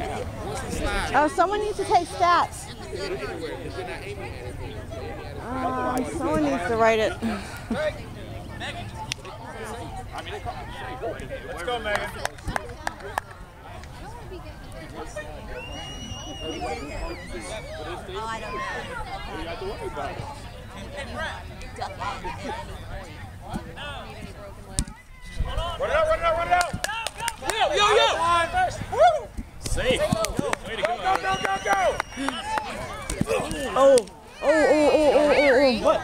Oh, someone needs to take stats. Uh, someone needs to write it. Let's go, Megan. Oh, I don't know. Safe. Way to go. Go, go, go, go, go. Oh, oh, oh, oh, oh, oh, oh. What?